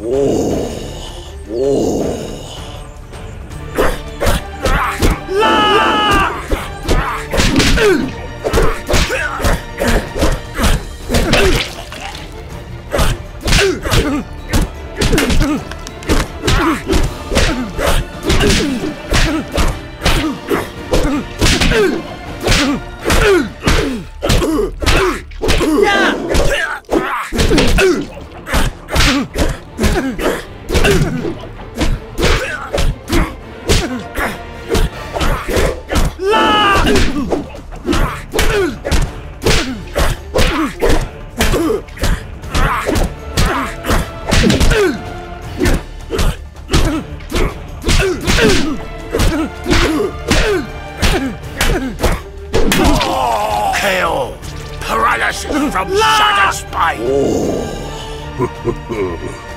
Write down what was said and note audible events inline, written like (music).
으! KO. Paralysis from Shattered Spine. Oh. (laughs)